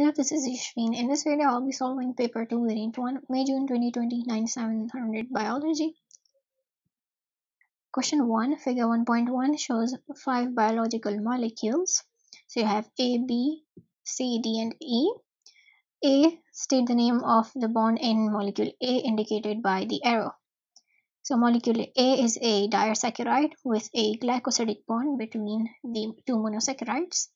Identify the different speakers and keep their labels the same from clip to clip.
Speaker 1: Hello, this is Yashveen. In this video, I'll be solving paper 2 variant 1, May June 2020 9700 biology. Question 1, figure 1.1 shows 5 biological molecules. So you have A, B, C, D, and E. A, state the name of the bond in molecule A indicated by the arrow. So molecule A is a disaccharide with a glycosidic bond between the two monosaccharides.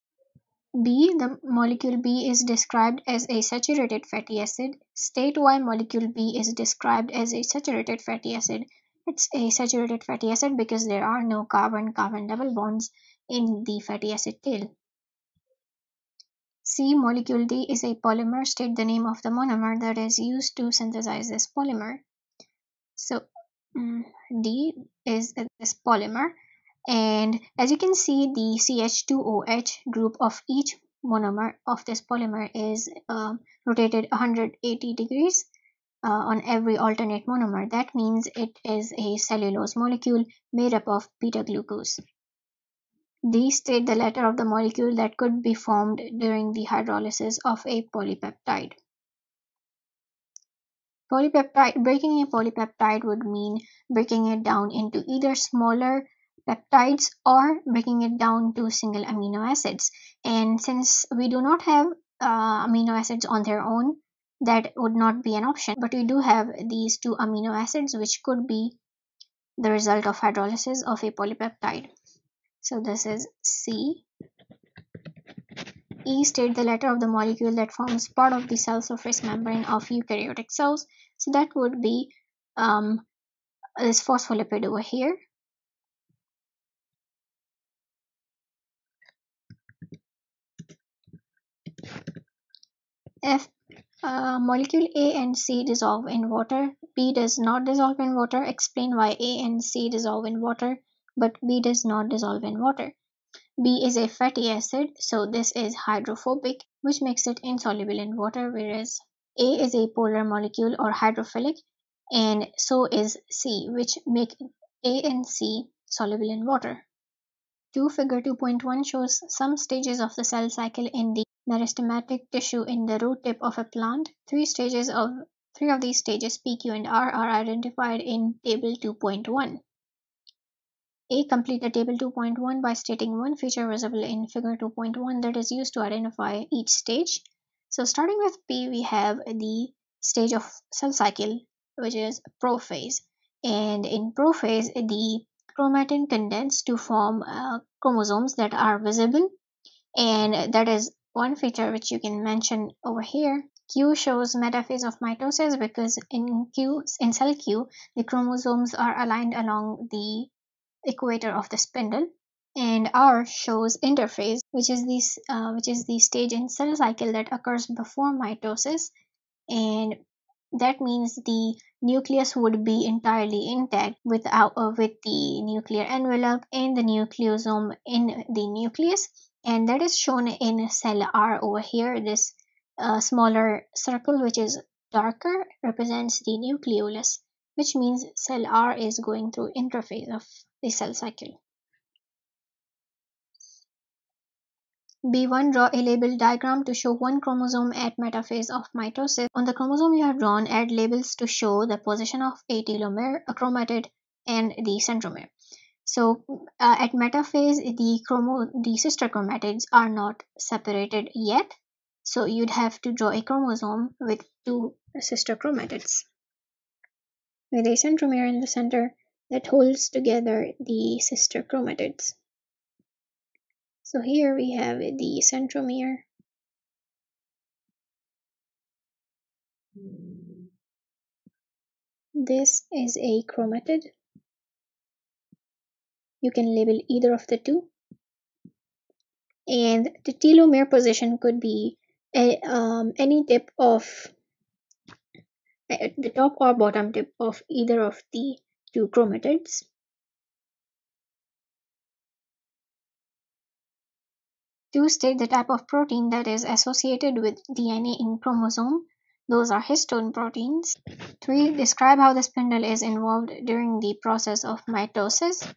Speaker 1: B, the molecule B is described as a saturated fatty acid. State why molecule B is described as a saturated fatty acid. It's a saturated fatty acid because there are no carbon-carbon double bonds in the fatty acid tail. C, molecule D is a polymer. State the name of the monomer that is used to synthesize this polymer. So um, D is this polymer and as you can see the CH2OH group of each monomer of this polymer is uh, rotated 180 degrees uh, on every alternate monomer. That means it is a cellulose molecule made up of beta glucose. These state the letter of the molecule that could be formed during the hydrolysis of a polypeptide. Polypeptide breaking a polypeptide would mean breaking it down into either smaller peptides or breaking it down to single amino acids. And since we do not have uh, amino acids on their own that would not be an option. But we do have these two amino acids which could be the result of hydrolysis of a polypeptide. So this is C. E state the letter of the molecule that forms part of the cell surface membrane of eukaryotic cells. So that would be um, this phospholipid over here If uh, molecule A and C dissolve in water, B does not dissolve in water. Explain why A and C dissolve in water, but B does not dissolve in water. B is a fatty acid, so this is hydrophobic, which makes it insoluble in water, whereas A is a polar molecule or hydrophilic, and so is C, which make A and C soluble in water. 2 figure 2.1 shows some stages of the cell cycle in the meristematic tissue in the root tip of a plant. Three stages of three of these stages, PQ and R, are identified in table 2.1. A complete the table 2.1 by stating one feature visible in figure 2.1 that is used to identify each stage. So starting with P, we have the stage of cell cycle, which is prophase. And in prophase, the chromatin condense to form uh, chromosomes that are visible. And that is one feature which you can mention over here Q shows metaphase of mitosis because in Q in cell Q the chromosomes are aligned along the equator of the spindle. And R shows interphase which is this uh, which is the stage in cell cycle that occurs before mitosis. And that means the nucleus would be entirely intact without uh, with the nuclear envelope and the nucleosome in the nucleus and that is shown in cell R over here this uh, smaller circle which is darker represents the nucleolus which means cell R is going through interphase of the cell cycle. B1 draw a label diagram to show one chromosome at metaphase of mitosis. On the chromosome you have drawn add labels to show the position of a telomere, a chromatid and the centromere. So uh, at metaphase, the chromo the sister chromatids are not separated yet. So you'd have to draw a chromosome with two sister chromatids with a centromere in the center that holds together the sister chromatids. So here we have the centromere. This is a chromatid you can label either of the two and the telomere position could be a, um, any tip of the top or bottom tip of either of the two chromatids to state the type of protein that is associated with DNA in chromosome. Those are histone proteins. 3. Describe how the spindle is involved during the process of mitosis.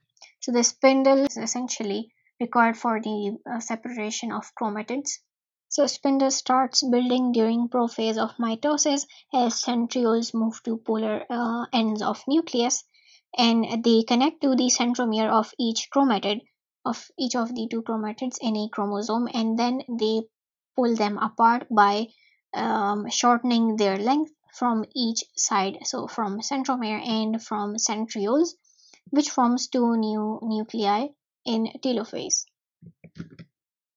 Speaker 1: So the spindle is essentially required for the uh, separation of chromatids. So spindle starts building during prophase of mitosis as centrioles move to polar uh, ends of nucleus and they connect to the centromere of each chromatid of each of the two chromatids in a chromosome and then they pull them apart by um, shortening their length from each side so from centromere and from centrioles which forms two new nuclei in telophase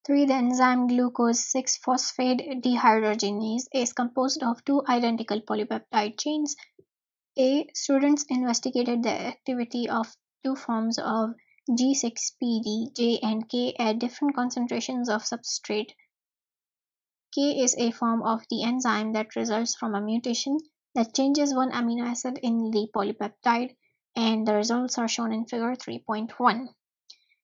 Speaker 1: 3. The enzyme glucose 6-phosphate dehydrogenase is composed of two identical polypeptide chains. A. Students investigated the activity of two forms of G6PD, J and K at different concentrations of substrate. K is a form of the enzyme that results from a mutation that changes one amino acid in the polypeptide and the results are shown in figure 3.1.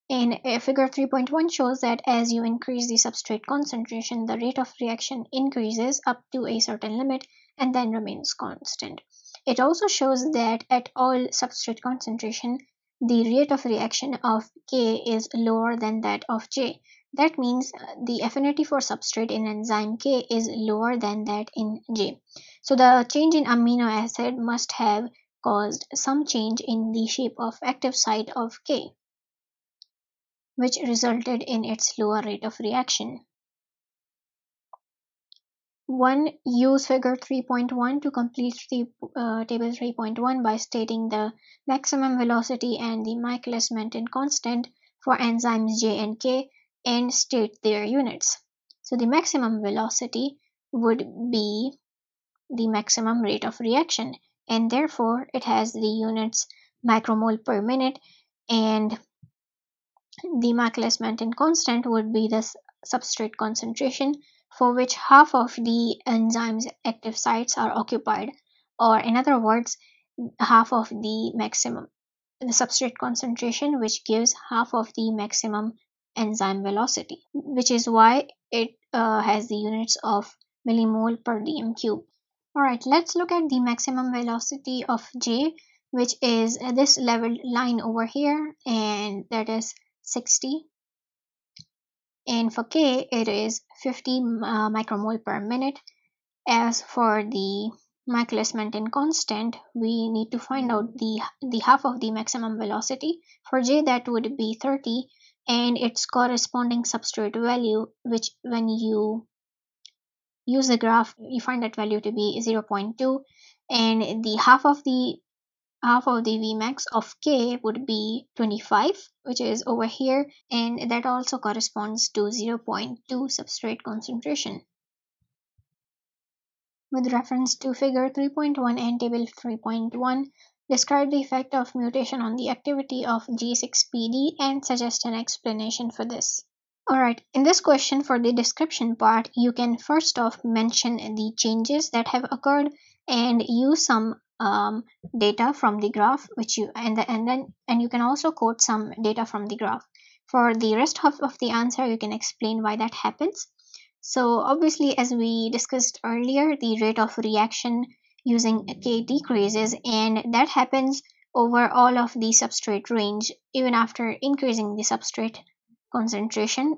Speaker 1: In uh, figure 3.1 shows that as you increase the substrate concentration, the rate of reaction increases up to a certain limit and then remains constant. It also shows that at all substrate concentration, the rate of reaction of K is lower than that of J. That means uh, the affinity for substrate in enzyme K is lower than that in J. So the change in amino acid must have caused some change in the shape of active site of K which resulted in its lower rate of reaction. 1. Use figure 3.1 to complete the, uh, table 3.1 by stating the maximum velocity and the Michaelis-Menten constant for enzymes J and K and state their units. So the maximum velocity would be the maximum rate of reaction and therefore it has the units micromole per minute and the Michaelis-Menten constant would be the substrate concentration for which half of the enzyme's active sites are occupied, or in other words, half of the maximum the substrate concentration which gives half of the maximum enzyme velocity which is why it uh, has the units of millimole per dm cube alright let's look at the maximum velocity of j which is this leveled line over here and that is 60 and for K it is 50 uh, micromole per minute. As for the Michaelis-Menten constant we need to find out the the half of the maximum velocity. For J that would be 30 and its corresponding substrate value which when you use the graph you find that value to be 0.2 and the half of the half of the Vmax of K would be 25 which is over here and that also corresponds to 0.2 substrate concentration. With reference to figure 3.1 and table 3.1, describe the effect of mutation on the activity of G6PD and suggest an explanation for this. Alright, in this question for the description part, you can first off mention the changes that have occurred and use some um, data from the graph which you and, the, and then and you can also quote some data from the graph. For the rest of, of the answer you can explain why that happens. So obviously as we discussed earlier the rate of reaction using k decreases and that happens over all of the substrate range even after increasing the substrate concentration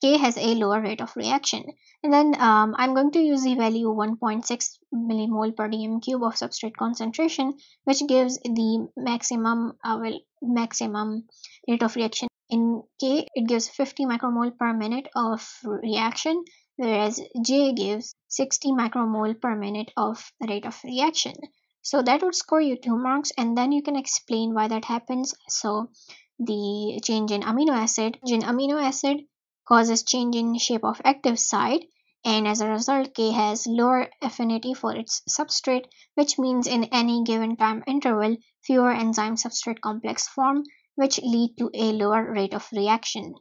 Speaker 1: K has a lower rate of reaction. And then um, I'm going to use the value 1.6 millimole per dm cube of substrate concentration, which gives the maximum uh, well, maximum rate of reaction. In K, it gives 50 micromole per minute of reaction, whereas J gives 60 micromole per minute of rate of reaction. So that would score you two marks, and then you can explain why that happens. So the change in amino acid, Change in amino acid causes change in shape of active site and as a result K has lower affinity for its substrate which means in any given time interval fewer enzyme substrate complex form which lead to a lower rate of reaction.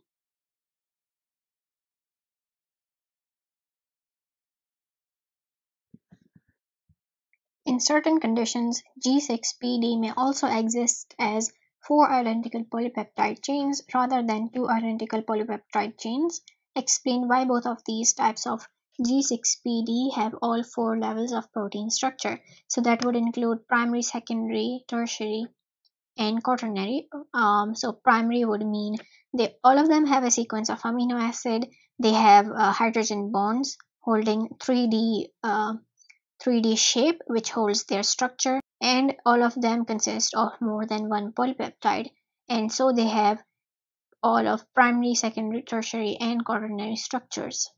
Speaker 1: In certain conditions, G6PD may also exist as four identical polypeptide chains rather than two identical polypeptide chains. Explain why both of these types of G6PD have all four levels of protein structure. So that would include primary, secondary, tertiary, and quaternary. Um, so primary would mean they all of them have a sequence of amino acid. They have uh, hydrogen bonds holding 3D uh, 3D shape which holds their structure and all of them consist of more than one polypeptide and so they have all of primary, secondary, tertiary and quaternary structures.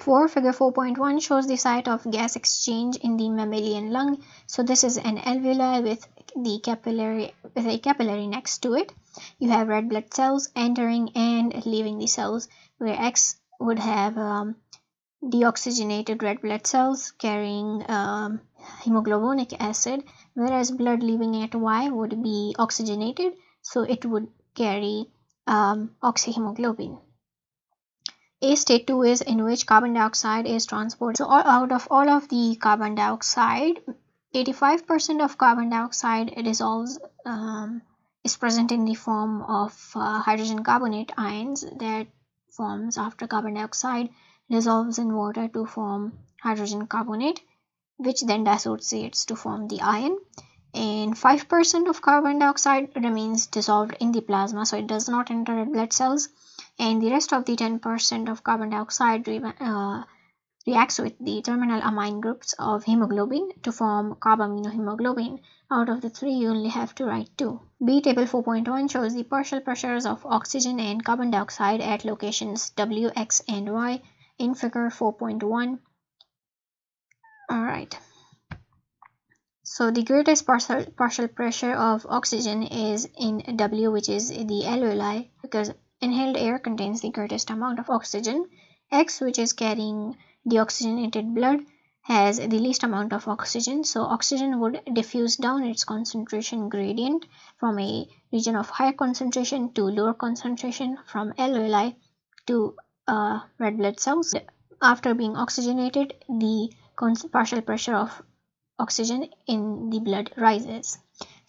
Speaker 1: For figure 4.1 shows the site of gas exchange in the mammalian lung. So this is an alveoli with the capillary with a capillary next to it. You have red blood cells entering and leaving the cells where X would have um, deoxygenated red blood cells carrying um, hemoglobinic acid whereas blood leaving at Y would be oxygenated so it would carry um, oxyhemoglobin. A state 2 is in which carbon dioxide is transported. So all, out of all of the carbon dioxide, 85% of carbon dioxide dissolves um, is present in the form of uh, hydrogen carbonate ions that forms after carbon dioxide dissolves in water to form hydrogen carbonate which then dissociates to form the ion and 5% of carbon dioxide remains dissolved in the plasma so it does not enter red blood cells and the rest of the 10% of carbon dioxide uh, reacts with the terminal amine groups of hemoglobin to form carbaminohemoglobin. Out of the three, you only have to write two. B table 4.1 shows the partial pressures of oxygen and carbon dioxide at locations W, X, and Y in figure 4.1 all right so the greatest partial, partial pressure of oxygen is in W which is the alveoli because inhaled air contains the greatest amount of oxygen. X which is carrying deoxygenated blood has the least amount of oxygen. So oxygen would diffuse down its concentration gradient from a region of higher concentration to lower concentration from alveoli to uh, red blood cells. After being oxygenated, the partial pressure of oxygen in the blood rises.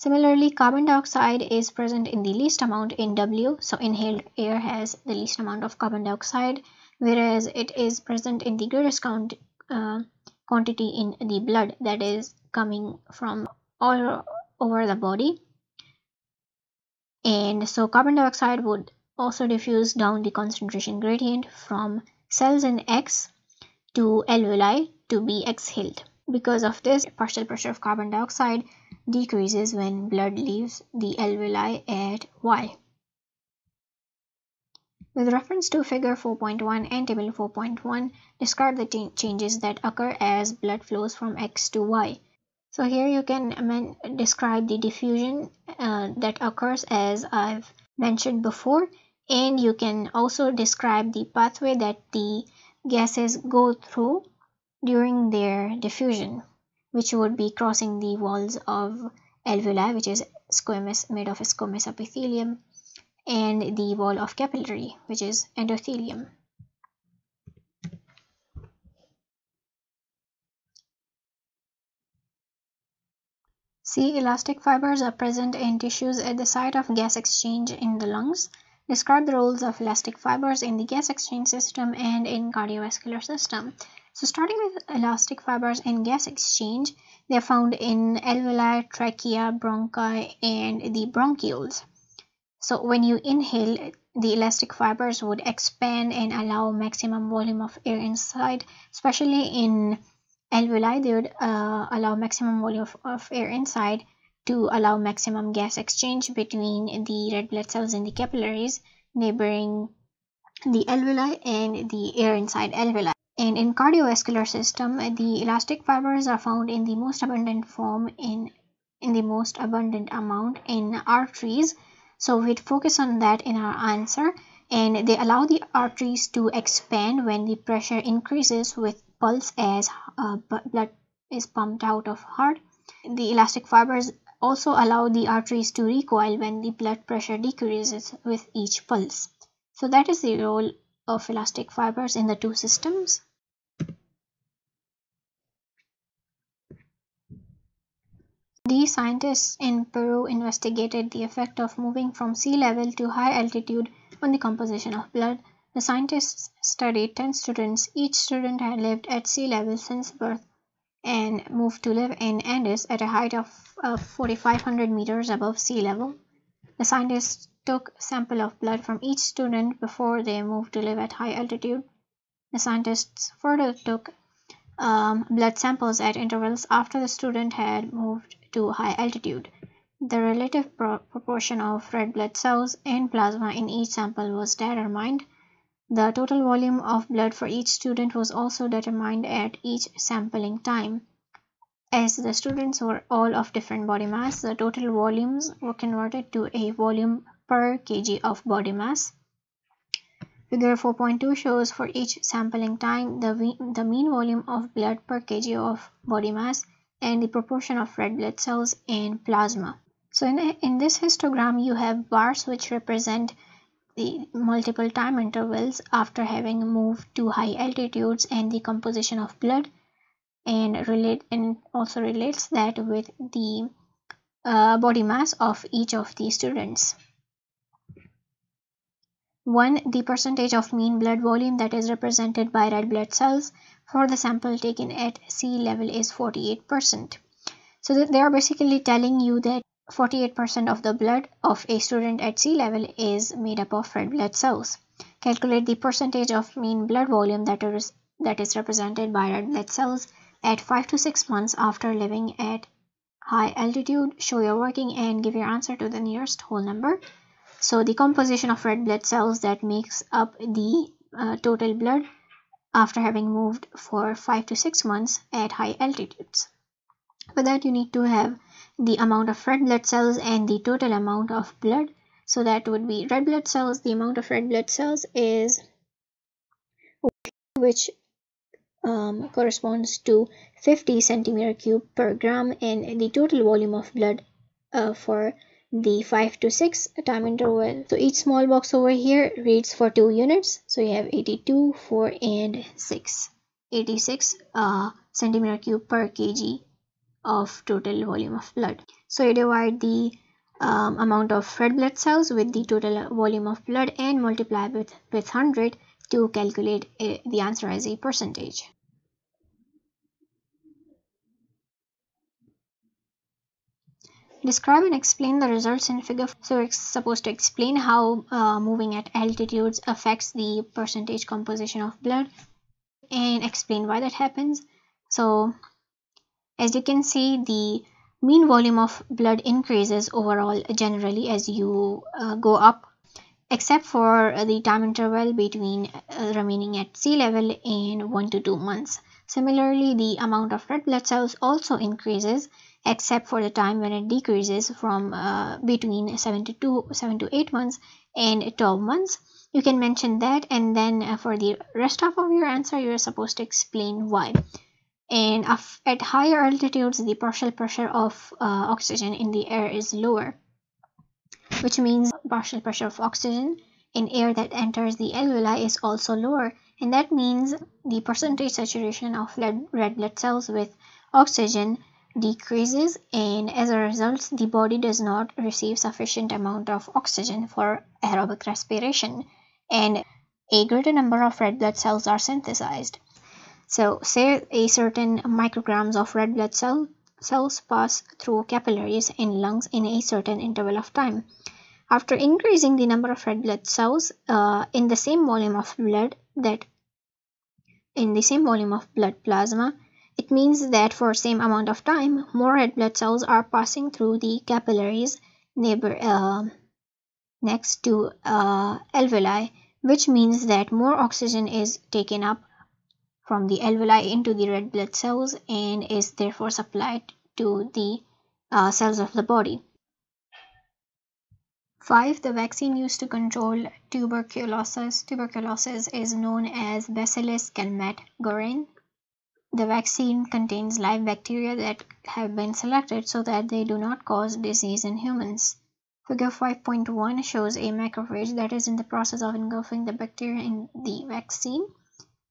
Speaker 1: Similarly, carbon dioxide is present in the least amount in W, so inhaled air has the least amount of carbon dioxide, whereas it is present in the greatest count, uh, quantity in the blood that is coming from all over the body. And so carbon dioxide would also diffuse down the concentration gradient from cells in X to alveoli to be exhaled. Because of this, partial pressure of carbon dioxide decreases when blood leaves the alveoli at Y. With reference to figure 4.1 and table 4.1, describe the changes that occur as blood flows from X to Y. So here you can describe the diffusion uh, that occurs as I've mentioned before and you can also describe the pathway that the gases go through during their diffusion which would be crossing the walls of alveoli which is squamous made of squamous epithelium and the wall of capillary which is endothelium See, Elastic fibers are present in tissues at the site of gas exchange in the lungs. Describe the roles of elastic fibers in the gas exchange system and in cardiovascular system. So starting with elastic fibers in gas exchange, they are found in alveoli, trachea, bronchi, and the bronchioles. So when you inhale, the elastic fibers would expand and allow maximum volume of air inside, especially in alveoli, they would uh, allow maximum volume of, of air inside to allow maximum gas exchange between the red blood cells in the capillaries neighboring the alveoli and the air inside alveoli. And in cardiovascular system, the elastic fibers are found in the most abundant form in in the most abundant amount in arteries. So we'd focus on that in our answer and they allow the arteries to expand when the pressure increases with pulse as uh, blood is pumped out of heart. The elastic fibers also allow the arteries to recoil when the blood pressure decreases with each pulse. So that is the role of elastic fibers in the two systems. These scientists in Peru investigated the effect of moving from sea level to high altitude on the composition of blood. The scientists studied 10 students. Each student had lived at sea level since birth and moved to live in Andes at a height of uh, 4,500 meters above sea level. The scientists took sample of blood from each student before they moved to live at high altitude. The scientists further took um, blood samples at intervals after the student had moved to high altitude. The relative pro proportion of red blood cells and plasma in each sample was determined. The total volume of blood for each student was also determined at each sampling time. As the students were all of different body mass, the total volumes were converted to a volume per kg of body mass. Figure 4.2 shows for each sampling time the, the mean volume of blood per kg of body mass and the proportion of red blood cells in plasma. So in, in this histogram, you have bars which represent the multiple time intervals after having moved to high altitudes and the composition of blood and relate and also relates that with the uh, body mass of each of the students. 1. The percentage of mean blood volume that is represented by red blood cells for the sample taken at sea level is 48%. So they are basically telling you that 48% of the blood of a student at sea level is made up of red blood cells. Calculate the percentage of mean blood volume that is, that is represented by red blood cells at 5 to 6 months after living at high altitude. Show your working and give your answer to the nearest whole number. So the composition of red blood cells that makes up the uh, total blood after having moved for 5 to 6 months at high altitudes. For that you need to have the amount of red blood cells and the total amount of blood. So that would be red blood cells, the amount of red blood cells is which um, corresponds to 50 centimeter cube per gram and the total volume of blood uh, for the 5 to 6 time interval. So each small box over here reads for 2 units. So you have 82, 4 and 6. 86 uh, centimeter cube per kg of total volume of blood. So you divide the um, amount of red blood cells with the total volume of blood and multiply with, with 100 to calculate a, uh, the answer as a percentage. Describe and explain the results in figure. So it's supposed to explain how uh, moving at altitudes affects the percentage composition of blood and explain why that happens. So as you can see, the mean volume of blood increases overall generally as you uh, go up except for the time interval between uh, remaining at sea level in 1 to 2 months. Similarly, the amount of red blood cells also increases except for the time when it decreases from uh, between 7 to 2 7 to 8 months and 12 months. You can mention that and then uh, for the rest of your answer you're supposed to explain why. And at higher altitudes the partial pressure of uh, oxygen in the air is lower which means partial pressure of oxygen in air that enters the alveoli is also lower. And that means the percentage saturation of red blood cells with oxygen decreases and as a result the body does not receive sufficient amount of oxygen for aerobic respiration and a greater number of red blood cells are synthesized. So say a certain micrograms of red blood cell, cells pass through capillaries in lungs in a certain interval of time. After increasing the number of red blood cells uh, in the same volume of blood that in the same volume of blood plasma it means that for same amount of time, more red blood cells are passing through the capillaries neighbor uh, next to uh, alveoli, which means that more oxygen is taken up from the alveoli into the red blood cells and is therefore supplied to the uh, cells of the body. 5. The vaccine used to control tuberculosis. Tuberculosis is known as Bacillus calmette-guerin the vaccine contains live bacteria that have been selected so that they do not cause disease in humans. Figure 5.1 shows a macrophage that is in the process of engulfing the bacteria in the vaccine.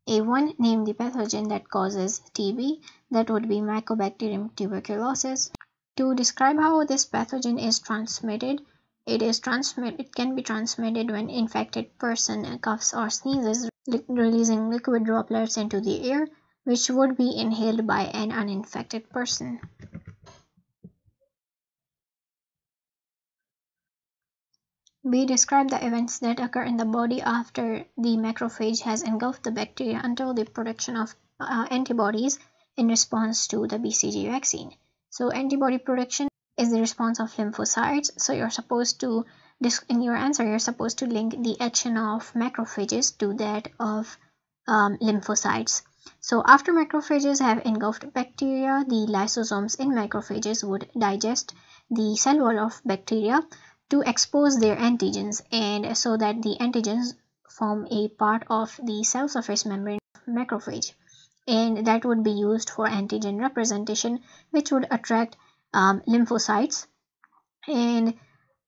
Speaker 1: A1 named the pathogen that causes TB, that would be Mycobacterium tuberculosis. To describe how this pathogen is transmitted, it is transmit it can be transmitted when infected person coughs or sneezes, releasing liquid droplets into the air which would be inhaled by an uninfected person. B. Describe the events that occur in the body after the macrophage has engulfed the bacteria until the production of uh, antibodies in response to the BCG vaccine. So antibody production is the response of lymphocytes. So you're supposed to, in your answer, you're supposed to link the action of macrophages to that of um, lymphocytes. So after macrophages have engulfed bacteria, the lysosomes in macrophages would digest the cell wall of bacteria to expose their antigens and so that the antigens form a part of the cell surface membrane of macrophage. And that would be used for antigen representation which would attract um, lymphocytes. And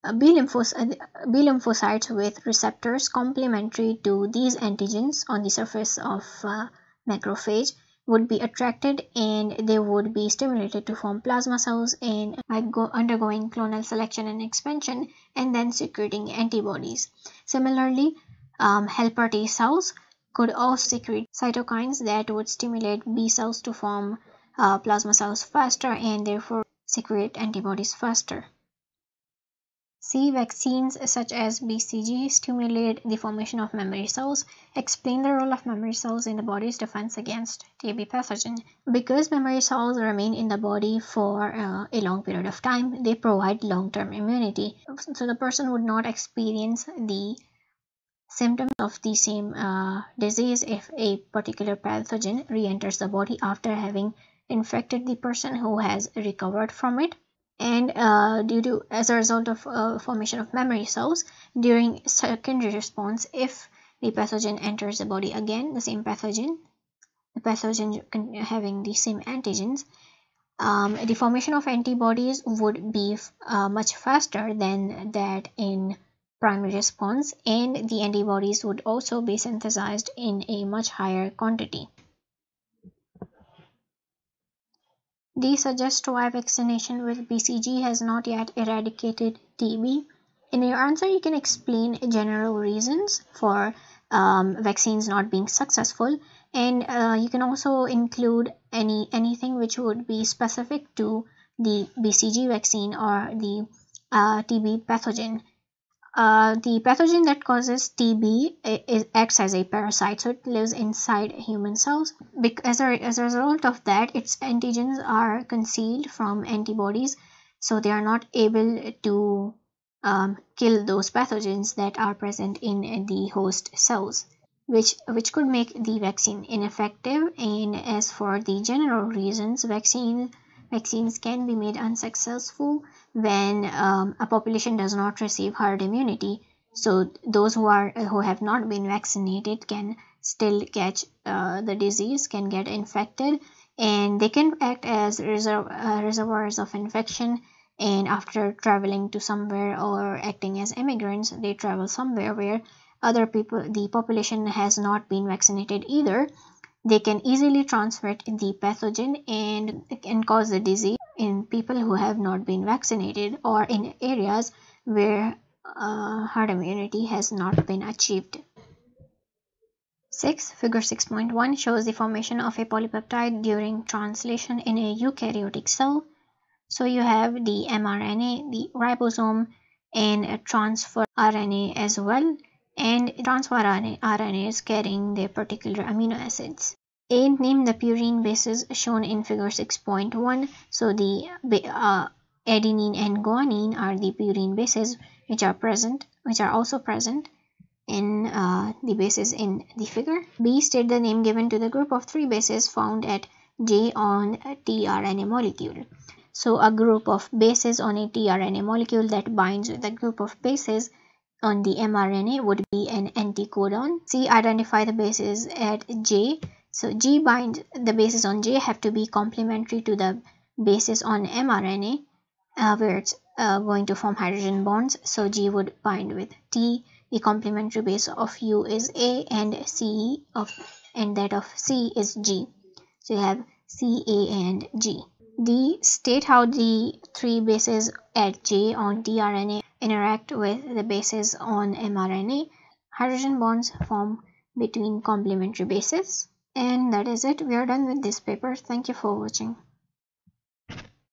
Speaker 1: uh, B, B lymphocytes with receptors complementary to these antigens on the surface of uh, macrophage would be attracted and they would be stimulated to form plasma cells and undergoing clonal selection and expansion and then secreting antibodies. Similarly, um, helper T cells could also secrete cytokines that would stimulate B cells to form uh, plasma cells faster and therefore secrete antibodies faster. C. Vaccines such as BCG stimulate the formation of memory cells. Explain the role of memory cells in the body's defense against TB pathogen. Because memory cells remain in the body for uh, a long period of time, they provide long-term immunity. So the person would not experience the symptoms of the same uh, disease if a particular pathogen re-enters the body after having infected the person who has recovered from it and uh, due to as a result of uh, formation of memory cells during secondary response if the pathogen enters the body again the same pathogen the pathogen having the same antigens um, the formation of antibodies would be uh, much faster than that in primary response and the antibodies would also be synthesized in a much higher quantity These suggest why vaccination with BCG has not yet eradicated TB. In your answer, you can explain general reasons for um, vaccines not being successful and uh, you can also include any anything which would be specific to the BCG vaccine or the uh, TB pathogen uh, the pathogen that causes TB is, acts as a parasite, so it lives inside human cells. Because as a, as a result of that, its antigens are concealed from antibodies, so they are not able to um, kill those pathogens that are present in the host cells, which which could make the vaccine ineffective. And as for the general reasons, vaccine vaccines can be made unsuccessful when um, a population does not receive herd immunity. So those who are who have not been vaccinated can still catch uh, the disease can get infected and they can act as reserve, uh, reservoirs of infection. And after traveling to somewhere or acting as immigrants they travel somewhere where other people the population has not been vaccinated either they can easily transmit the pathogen and can cause the disease in people who have not been vaccinated or in areas where uh, herd immunity has not been achieved. 6. Figure 6.1 shows the formation of a polypeptide during translation in a eukaryotic cell. So you have the mRNA, the ribosome, and a transfer RNA as well and transfer RNA is carrying their particular amino acids. A. Name the purine bases shown in figure 6.1. So the uh, adenine and guanine are the purine bases which are present, which are also present in uh, the bases in the figure. B. State the name given to the group of three bases found at J on a tRNA molecule. So a group of bases on a tRNA molecule that binds with a group of bases on the mRNA would be an anticodon. C. Identify the bases at J. So G bind the bases on J have to be complementary to the bases on mRNA uh, where it's uh, going to form hydrogen bonds. So G would bind with T. The complementary base of U is A and C of and that of C is G. So you have C, A and G. D. State how the three bases at J on tRNA interact with the bases on mRNA. Hydrogen bonds form between complementary bases. And that is it. We are done with this paper. Thank you for watching.